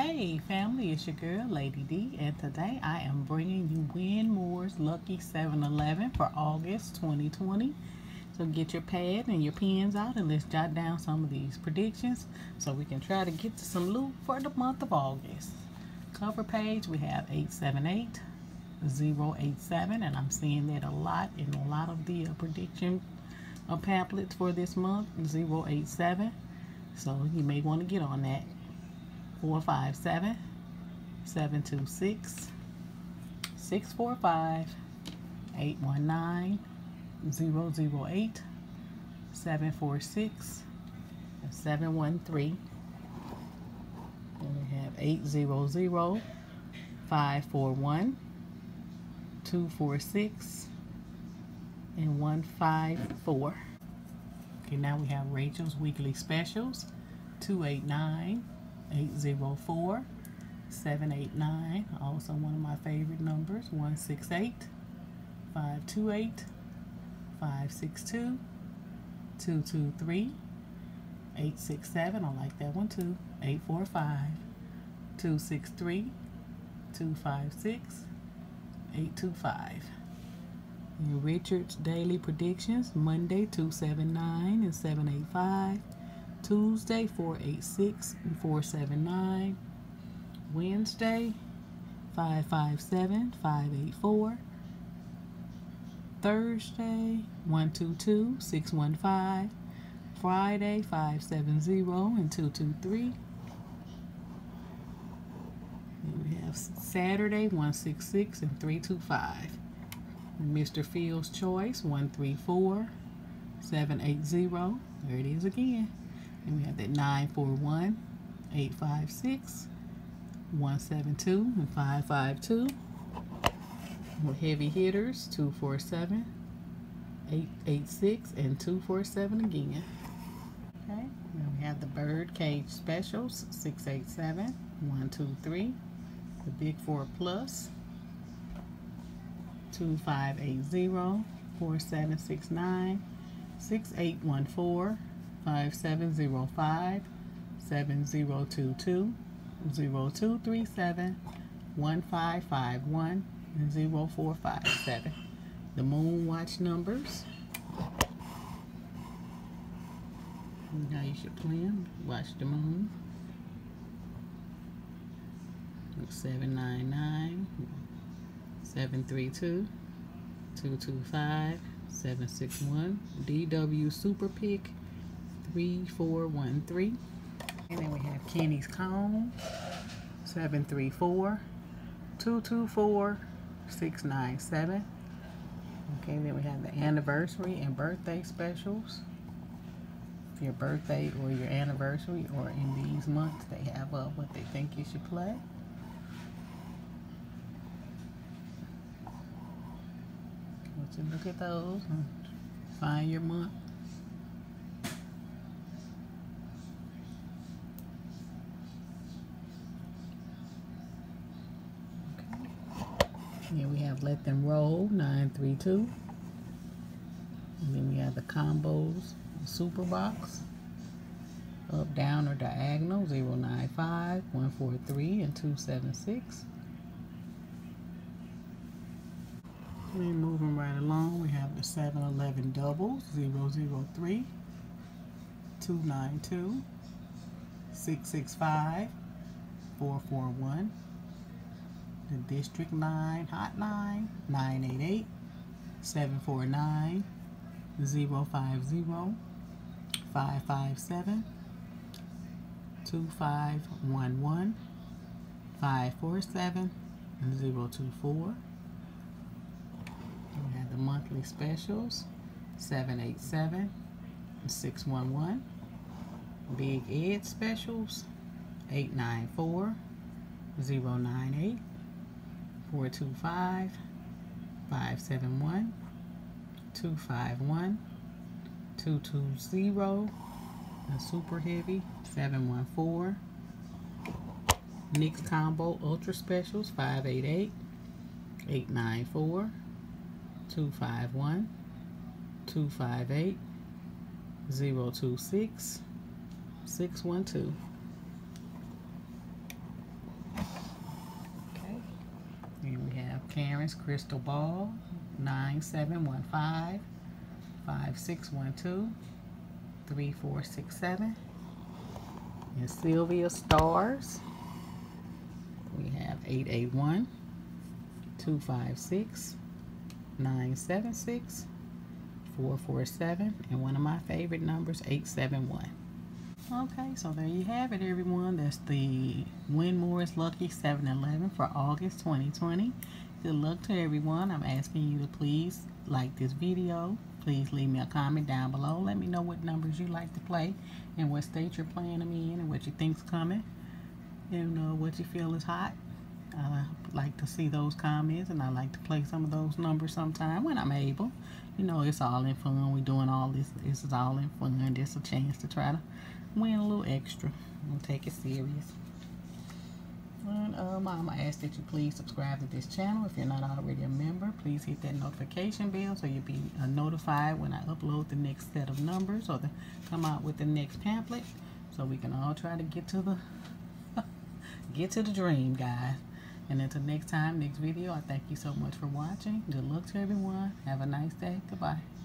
Hey family, it's your girl Lady D and today I am bringing you Winmore's Lucky 711 for August 2020. So get your pad and your pens out and let's jot down some of these predictions so we can try to get to some loot for the month of August. Cover page we have 878, 087 and I'm seeing that a lot in a lot of the uh, prediction uh, pamphlets for this month, 087. So you may want to get on that. 457 726 645 819 008 746 713 and we have 800 541 246 and 154 okay now we have Rachel's weekly specials 289 804 789 also one of my favorite numbers 168 528 562 223 867 I like that one too. 845 263 256 825 and Richard's daily predictions Monday 279 and 785 Tuesday 486 and 479. Wednesday 557 584. Thursday 122 615. Friday 570 and 223. And we have Saturday 166 and 325. Mr. Fields Choice 134 780. There it is again. And we have that 941, 856, 172, and 552. With heavy hitters, 247, 886, and 247 again. Okay, then we have the bird cage specials, 687, 123, the big four plus, 2580, 4769, 6814, 5705 7022 0237 1551 0457. The moon watch numbers. How you should plan. Watch the moon. 799 732 225 761 DW Super Pick 3413. And then we have Kenny's Cone, 734 224 697. Okay, then we have the anniversary and birthday specials. For your birthday or your anniversary or in these months, they have uh, what they think you should play. So look at those find your month. Here we have Let Them Roll, 932. And then we have the combos, Super Box, up, down, or diagonal, 095, 143, and 276. And moving right along, we have the 7-Eleven doubles, 003, 292, 665, 441 the District 9 Hotline 988 749 050 557 2511 547 024 we have the monthly specials 787 611 Big Ed specials 894 098 425 571 251 220 a super heavy 714 Nix combo ultra specials 588 894 251 258 026 612 Karen's Crystal Ball 9715 5612 3467. And Sylvia Stars. We have 881 256 976 447 and one of my favorite numbers 871 okay so there you have it everyone that's the Winmore's Lucky 711 for August 2020 good luck to everyone I'm asking you to please like this video please leave me a comment down below let me know what numbers you like to play and what state you're playing them in and what you think's coming and uh, what you feel is hot I like to see those comments and I like to play some of those numbers sometime when I'm able. You know, it's all in fun. We're doing all this. This is all in fun. Just a chance to try to win a little extra and take it serious. And um, I'm going to ask that you please subscribe to this channel. If you're not already a member, please hit that notification bell so you'll be uh, notified when I upload the next set of numbers or the, come out with the next pamphlet so we can all try to get to the get to the dream, guys. And until next time, next video, I thank you so much for watching. Good luck to everyone. Have a nice day. Goodbye.